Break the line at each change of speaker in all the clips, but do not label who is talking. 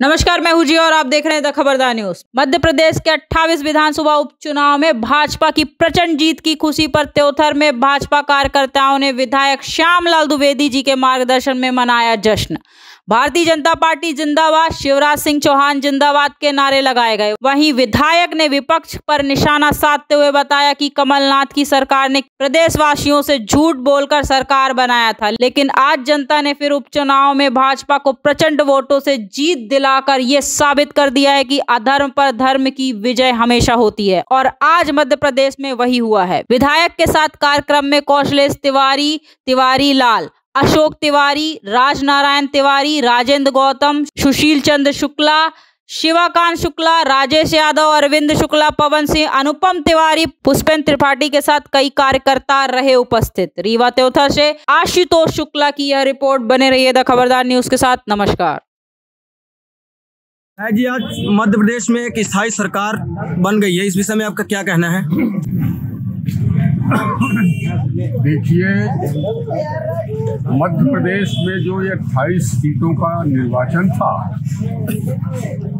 नमस्कार, मैं हूँ जी और आप देख रहे हैं द खबरदार न्यूज़। मध्य प्रदेश के 28 विधानसभा उपचुनाव में भाजपा की प्रचंड जीत की खुशी पर त्योथर में भाजपा कार्यकर्ताओं ने विधायक श्यामलाल द्विवेदी जी के मार्गदर्शन में मनाया जश्न। भारतीय जनता पार्टी जिंदाबाद, शिवराज सिंह चौहान जिंदाबाद के नारे लगाए गए। वहीं विधायक ने विपक्ष पर निशाना साधते हुए बताया कि कमलनाथ की सरकार ने प्रदेशवासियों से झूठ बोलकर सरकार बनाया था, लेकिन आज जनता ने फिर उपचुनाव में भाजपा को प्रचंड वोटों से जीत दिलाकर ये साबित कर दिया है कि अधर्म पर धर्म की विजय हमेशा होती है और आज मध्य प्रदेश में वही हुआ है। विधायक के साथ कार्यक्रम में कौशलेश तिवारी तिवारी लाल, अशोक तिवारी, राजनारायण तिवारी, राजेंद्र गौतम, सुशील चंद्र शुक्ला, शिवाकांत शुक्ला, राजेश यादव, अरविंद शुक्ला, पवन सिंह, अनुपम तिवारी पुष्पेंद्र त्रिपाठी के साथ कई कार्यकर्ता रहे उपस्थित। रीवा त्योथर से आशुतोष शुक्ला की यह रिपोर्ट। बने रही है द खबरदार न्यूज़ के साथ। नमस्कार।
है जी, आज मध्य प्रदेश में एक स्थायी सरकार बन गई है। इस विषय में आपका क्या कहना है?
देखिए, मध्य प्रदेश में जो ये अट्ठाईस सीटों का निर्वाचन था,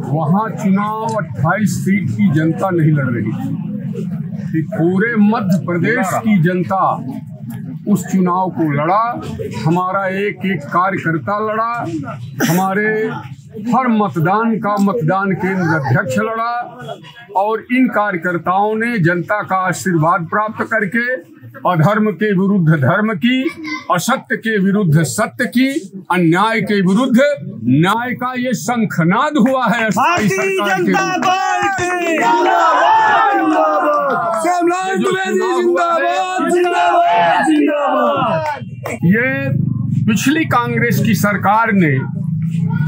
वहाँ चुनाव 28 सीट की जनता नहीं लड़ रही थी। पूरे मध्य प्रदेश की जनता उस चुनाव को लड़ा हमारा एक एक कार्यकर्ता लड़ा हमारे हर मतदान का मतदान केंद्र अध्यक्ष लड़ा और इन कार्यकर्ताओं ने जनता का आशीर्वाद प्राप्त करके अधर्म के विरुद्ध धर्म की असत्य के विरुद्ध सत्य की अन्याय के विरुद्ध न्याय का ये शंखनाद हुआ है। सरकार के ये पिछली कांग्रेस की सरकार ने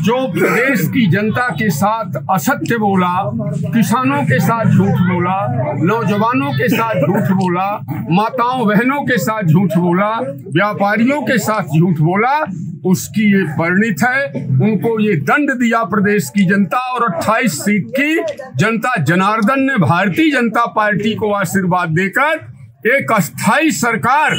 जो प्रदेश की जनता के साथ असत्य बोला, किसानों के साथ झूठ बोला, नौजवानों के साथ झूठ बोला, माताओं बहनों के साथ झूठ बोला, व्यापारियों के साथ झूठ बोला, उसकी ये परिणित है। उनको ये दंड दिया प्रदेश की जनता और 28 सीट की जनता जनार्दन ने, भारतीय जनता पार्टी को आशीर्वाद देकर एक अस्थाई सरकार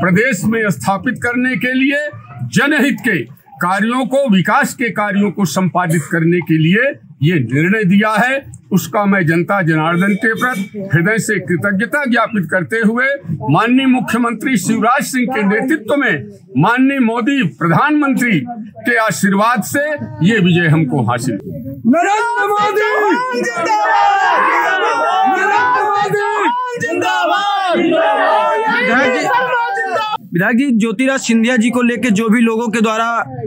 प्रदेश में स्थापित करने के लिए जनहित के कार्यों को विकास के कार्यों को संपादित करने के लिए ये निर्णय दिया है। उसका मैं जनता जनार्दन के प्रति हृदय से कृतज्ञता ज्ञापित करते हुए माननीय मुख्यमंत्री शिवराज सिंह के नेतृत्व में माननीय मोदी प्रधानमंत्री के आशीर्वाद से ये विजय हमको हासिल
नरेंद्र मोदी! Yeah. विधायक जी, ज्योतिराज सिंधिया जी को लेकर जो भी लोगों के द्वारा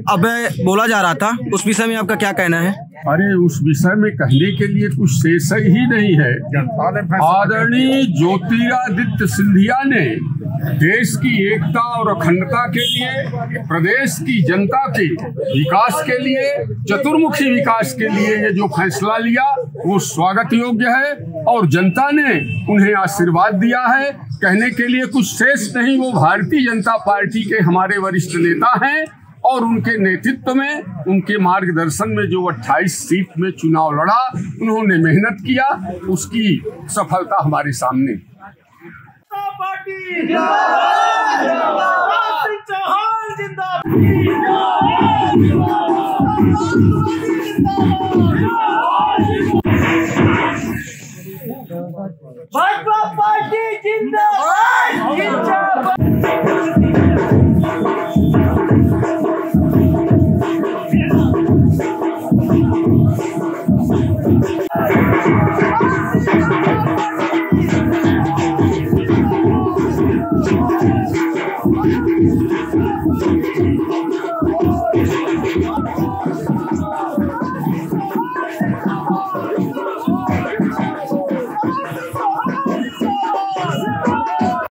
अब बोला जा रहा था, उस विषय में आपका क्या कहना है?
अरे, उस विषय में कहने के लिए कुछ शेष ही नहीं है। आदरणीय ज्योतिरादित्य सिंधिया ने देश की एकता और अखंडता के लिए, प्रदेश की जनता के विकास के लिए, चतुर्मुखी विकास के लिए ये जो फैसला लिया, वो स्वागत योग्य है और जनता ने उन्हें आशीर्वाद दिया है। कहने के लिए कुछ शेष नहीं, वो भारतीय जनता पार्टी के हमारे वरिष्ठ नेता हैं और उनके नेतृत्व में, उनके मार्गदर्शन में जो 28 सीट में चुनाव लड़ा, उन्होंने मेहनत किया, उसकी सफलता हमारे सामने।
Başkan Parti Cindabat! Cindabat!